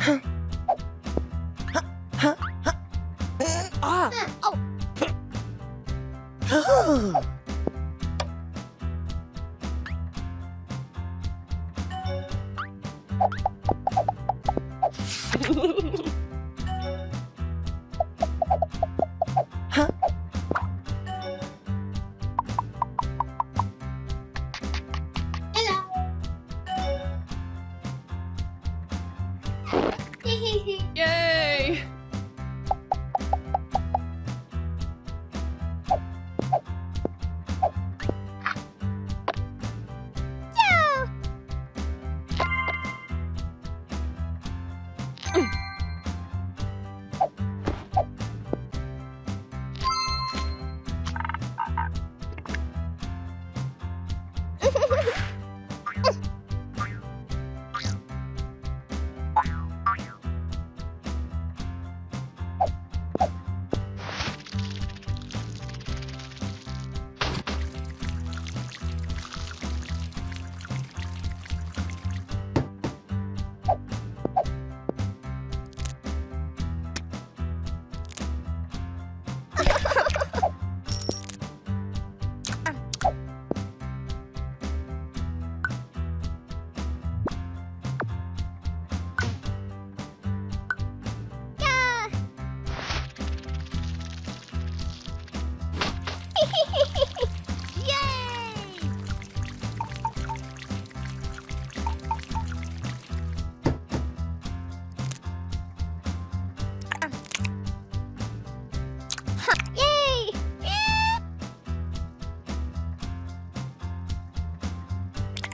huh huh Ah! Oh! Yay!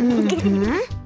Mm-hmm.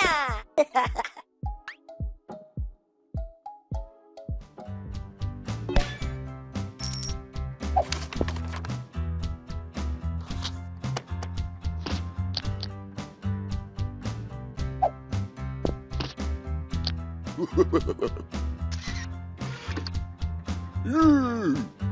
Yeah.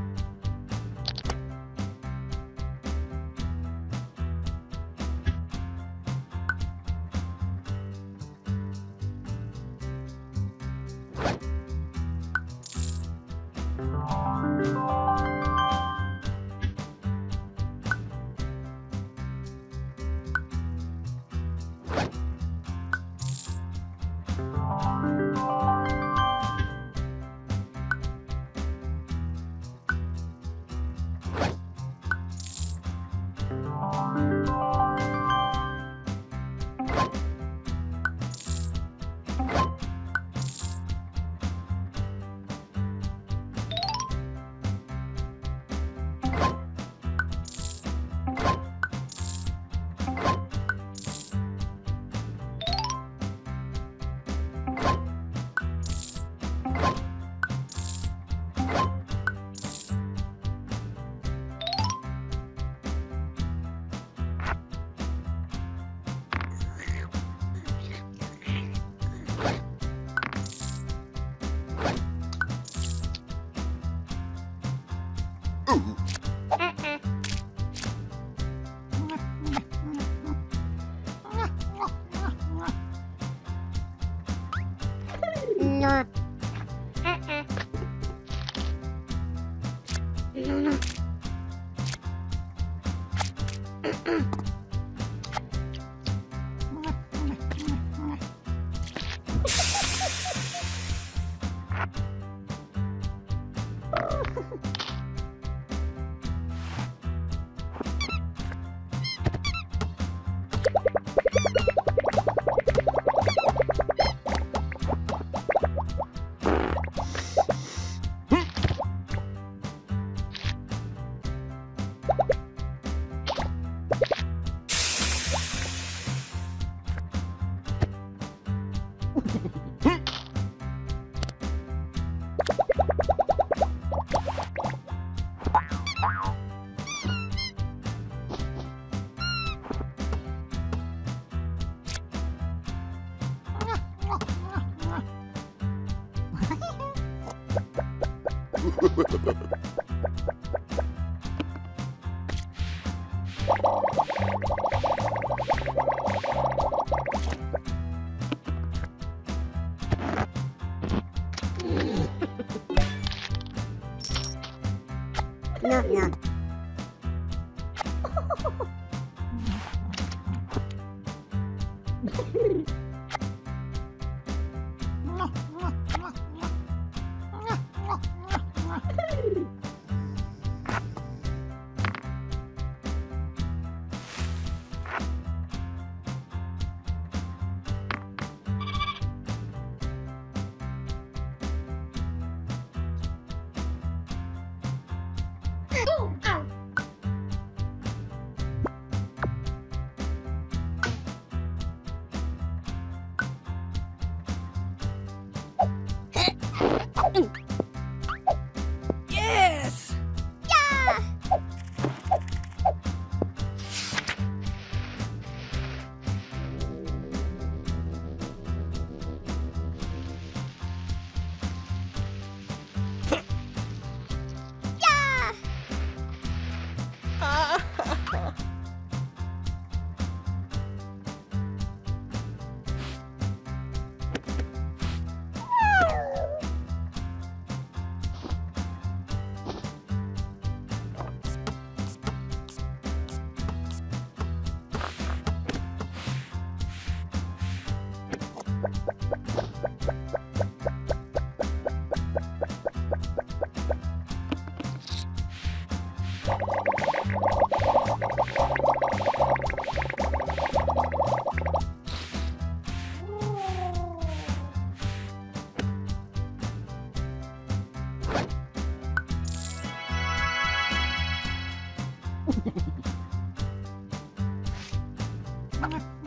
うん。うん。No, no. Ừ. Mm-hmm.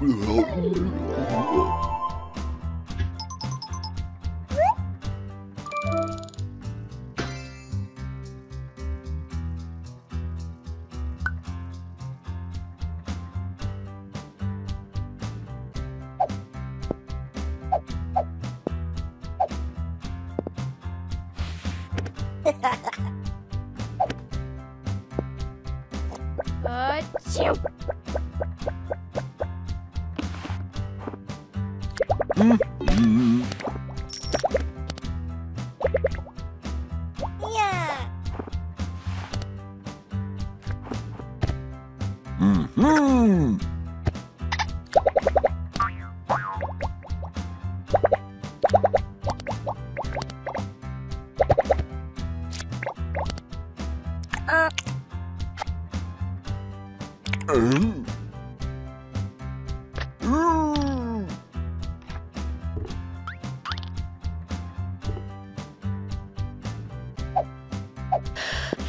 Oh, Yeah.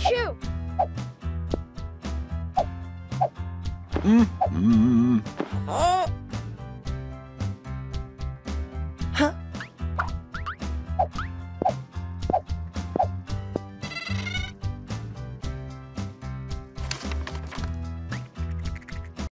Shoo. Mhm. Uh.